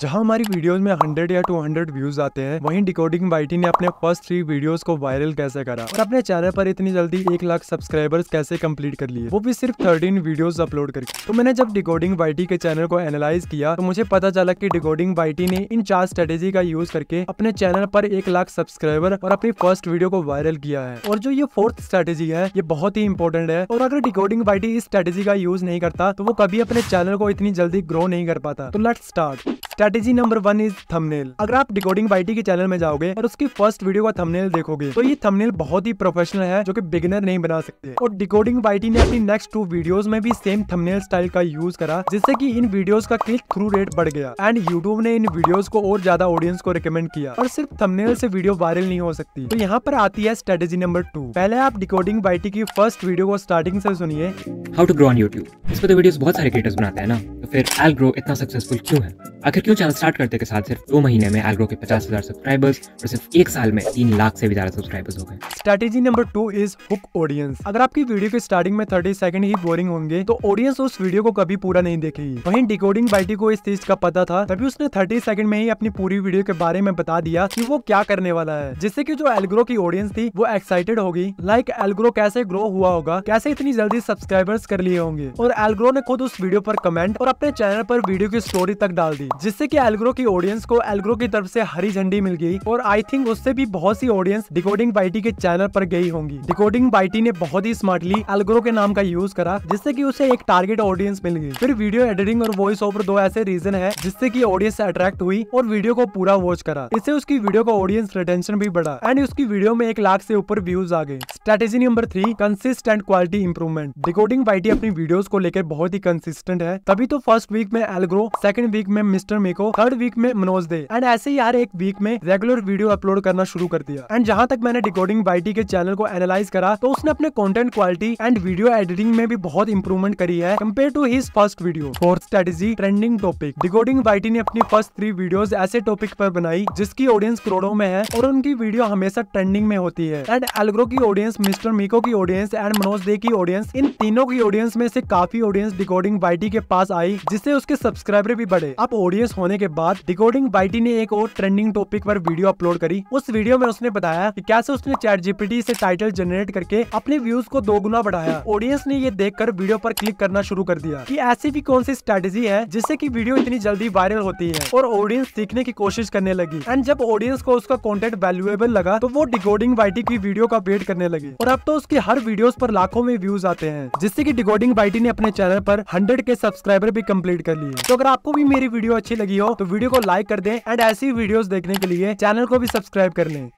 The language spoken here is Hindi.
जहाँ हमारी वीडियोस में 100 या 200 व्यूज़ आते हैं, वहीं डिकोडिंग बाइटी ने अपने फ़र्स्ट थ्री वीडियोस को वायरल कैसे करा और अपने चैनल पर इतनी जल्दी एक लाख सब्सक्राइबर्स कैसे कंप्लीट कर लिए, वो भी सिर्फ़ 13 वीडियोस अपलोड करके। तो मैंने जब डिकोडिंग बाइटी के चैनल को एनालाइज किया तो मुझे पता चला की डिकोडिंग बाइटी ने इन चार स्ट्रेटेजी का यूज़ करके अपने चैनल पर एक लाख सब्सक्राइबर और अपनी फ़र्स्ट वीडियो को वायरल किया है। और जो ये फोर्थ स्ट्रेटेजी है, ये बहुत ही इंपॉर्टेंट है और अगर डिकोडिंग बाइटी इस स्ट्रेटेजी का यूज़ नहीं करता तो वो कभी अपने चैनल को इतनी जल्दी ग्रो नहीं कर पाता। तो let start strategy number one is thumbnail अगर आप डिकोडिंग बाइटी के चैनल में जाओगे और उसकी फ़र्स्ट वीडियो का थंबनेल देखोगे तो ये थंबनेल बहुत ही प्रोफेशनल है, जो कि बिगिनर नहीं बना सकते। और डिकोडिंग बाइटी ने अपनी नेक्स्ट टू वीडियोस में भी सेम थंबनेल स्टाइल का यूज़ करा, जिससे कि इन वीडियोस का क्लिक थ्रू रेट बढ़ गया। एंड यूट्यूब ने इन वीडियोस को और ज़्यादा ऑडियंस को रिकमेंड किया। और सिर्फ़ थंबनेल से वीडियो वायरल नहीं हो सकती। तो यहाँ पर आती है स्ट्रेटेजी नंबर टू पहले आप डिकोडिंग बाइटी की फ़र्स्ट वीडियो को स्टार्टिंग से सुनिए। How to grow on YouTube इस पर तो वीडियोस बहुत सारे क्रिएटर्स बनाते हैं ना। फिर एलग्रो इतना सक्सेसफुल क्यों है? आखिर क्यों चैनल स्टार्ट करते के साथ सिर्फ़ दो महीने में एल ग्रो के पचास हज़ार सब्सक्राइबर्स और सिर्फ़ एक साल में तीन लाख से भी ज़्यादा सब्सक्राइबर्स हो गए। Strategy number two is hook audience अगर आपकी वीडियो के स्टार्टिंग में थर्टी सेकंड ही बोरिंग होंगे तो ऑडियंस उस वीडियो को कभी पूरा नहीं देखेगी। वहीं डिकोडिंग बाइटी को इस चीज़ का पता था, तभी उसने थर्टी सेकंड में ही अपनी पूरी वीडियो के बारे में बता दिया की वो क्या करने वाला है। जिससे की जो एलग्रो की ऑडियंस थी, वो एक्साइटेड होगी। लाइक एलग्रो कैसे ग्रो हुआ होगा, कैसे इतनी जल्दी सब्सक्राइबर्स कर लिए होंगे। और एलग्रो ने खुद उस वीडियो पर कमेंट और अपने चैनल पर वीडियो की स्टोरी तक डाल दी, जिससे कि एलग्रो की ऑडियंस को एलग्रो की तरफ़ से हरी झंडी मिल गई और आई थिंक उससे भी बहुत सी ऑडियंस डिकोडिंग बाइटी के चैनल पर गई होंगी। डिकोडिंग बाइटी ने बहुत ही स्मार्टली एलग्रो के नाम का यूज़ करा, जिससे की उसे एक टारगेट ऑडियंस मिल गई। फिर वीडियो एडिटिंग और वॉइस ओवर दो ऐसे रीजन है, जिससे की ऑडियंस अट्रैक्ट हुई और वीडियो को पूरा वॉच करा। इससे उसकी वीडियो का ऑडियंस रिटेंशन भी बढ़ा एंड उसकी वीडियो में एक लाख से ऊपर व्यूज़ आ गए। Strategy number three consistent quality improvement Decoding Bytey अपनी वीडियोस को लेकर बहुत ही कंसिस्टेंट है। तभी तो फ़र्स्ट वीक में एलग्रो सेकंड वीक में मिस्टर मेको थर्ड वीक में मनोज दे एंड ऐसे ही हर एक वीक में रेगुलर वीडियो अपलोड करना शुरू कर दिया। एंड जहाँ तक मैंने डिकोडिंग बाइटी के चैनल को एनालाइज करा तो उसने अपने content quality and video editing में भी बहुत इंप्रूवमेंट करी है compare to his first video fourth strategy trending topic Decoding Bytey ने अपनी फ़र्स्ट थ्री वीडियोस ऐसे टॉपिक पर बनाई, जिसकी ऑडियंस करोड़ों में है और उनकी वीडियो हमेशा ट्रेंडिंग में होती है। एंड एलग्रो की ऑडियंस मिस्टर मीको की ऑडियंस एंड मनोज दे की ऑडियंस इन तीनों की ऑडियंस में से काफ़ी ऑडियंस डिकोडिंग बाइटी के पास आई, जिससे उसके सब्सक्राइबर भी बढ़े। अब ऑडियंस होने के बाद डिकोडिंग बाइटी ने एक और ट्रेंडिंग टॉपिक पर वीडियो अपलोड करी। उस वीडियो में उसने बताया कि कैसे उसने चैट जीपीटी से टाइटल जनरेट करके अपने व्यूज़ को दो गुना बढ़ाया। ऑडियंस ने ये देखकर वीडियो पर क्लिक करना शुरू कर दिया कि ऐसी भी कौन सी स्ट्रेटेजी है जिससे कि वीडियो इतनी जल्दी वायरल होती है और ऑडियंस सीखने की कोशिश करने लगी। एंड जब ऑडियंस को उसका कंटेंट वैल्यूएबल लगा तो वो डिकोडिंग बाइटी की वीडियो का वेट करने लगी। और अब तो उसकी हर वीडियोस पर लाखों में व्यूज़ आते हैं, जिससे कि डिकोडिंग बाइटी ने अपने चैनल पर 100 के सब्सक्राइबर भी कंप्लीट कर लिए। तो अगर आपको भी मेरी वीडियो अच्छी लगी हो तो वीडियो को लाइक कर दें एंड ऐसी वीडियोस देखने के लिए चैनल को भी सब्सक्राइब कर लें।